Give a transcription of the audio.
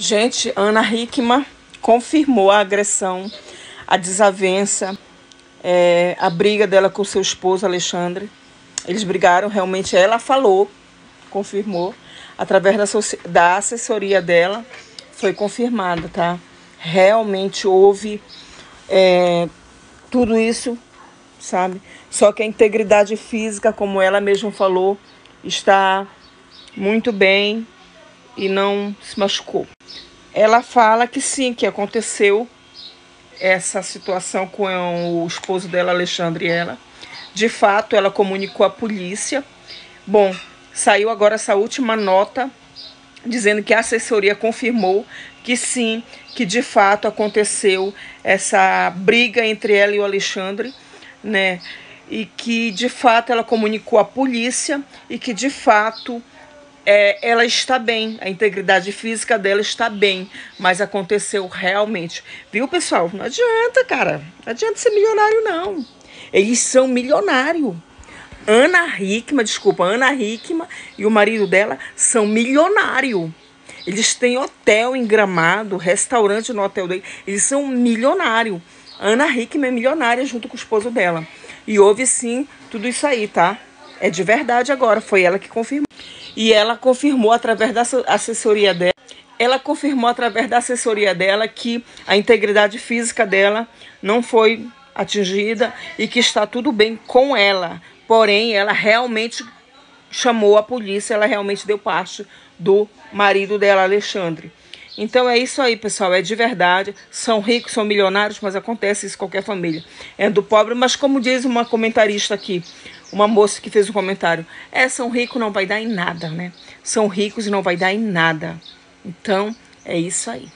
Gente, Ana Hickman confirmou a agressão, a desavença, é, a briga dela com seu esposo Alexandre. Eles brigaram, realmente ela falou, confirmou, através da, da assessoria dela, foi confirmada, tá? Realmente houve é, tudo isso, sabe? Só que a integridade física, como ela mesma falou, está muito bem e não se machucou. Ela fala que sim, que aconteceu essa situação com o esposo dela, Alexandre, e ela. De fato, ela comunicou à polícia. Bom, saiu agora essa última nota dizendo que a assessoria confirmou que sim, que de fato aconteceu essa briga entre ela e o Alexandre, né? E que de fato ela comunicou à polícia e que de fato é, ela está bem, a integridade física dela está bem, mas aconteceu realmente. Viu, pessoal? Não adianta, cara. Não adianta ser milionário, não. Eles são milionários. Ana Hickman, desculpa, Ana Hickman e o marido dela são milionários. Eles têm hotel em Gramado, restaurante no hotel dele. Eles são milionários. Ana Hickman é milionária junto com o esposo dela. E houve sim tudo isso aí, tá? É de verdade agora, foi ela que confirmou. E ela confirmou através da assessoria dela, ela confirmou através da assessoria dela que a integridade física dela não foi atingida e que está tudo bem com ela. Porém, ela realmente chamou a polícia, ela realmente deu parte do marido dela, Alexandre. Então é isso aí, pessoal. É de verdade. São ricos, são milionários, mas acontece isso em qualquer família. É do pobre, mas como diz uma comentarista aqui, uma moça que fez um comentário. É, são ricos não vai dar em nada, né? São ricos e não vai dar em nada. Então, é isso aí.